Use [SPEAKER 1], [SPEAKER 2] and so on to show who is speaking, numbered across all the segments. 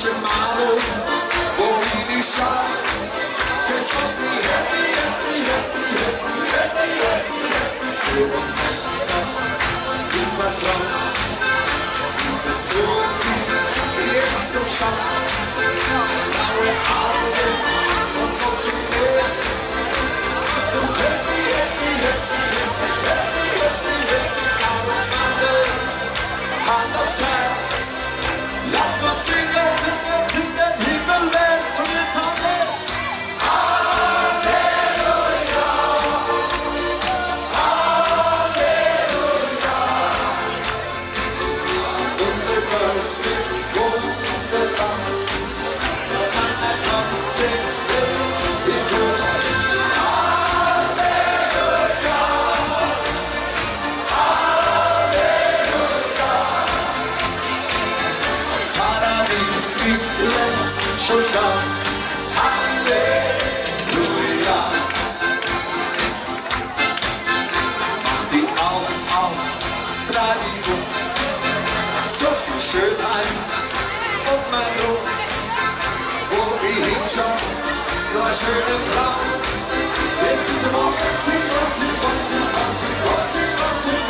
[SPEAKER 1] frische Male, wo ich nicht Paradies ist längst schon da. Halleluja. Mach die Augen auf, dreh die um. So viel Schönheit und mein Ruhm. Wo ich hinschaue, nur eine schöne Frau. Es ist Wanting, Wanting, Wanting, Wanting, Wanting, dein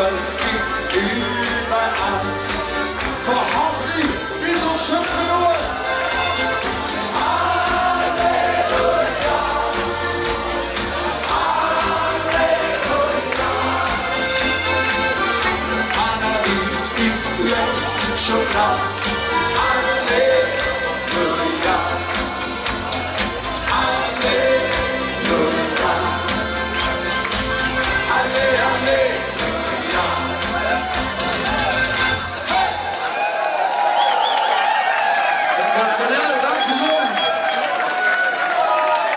[SPEAKER 1] Girls gibt's überall. Vor Hauslieb, wie so Schöpfe nur. Das Paradies ist längst schon da. Sensationell, danke schön.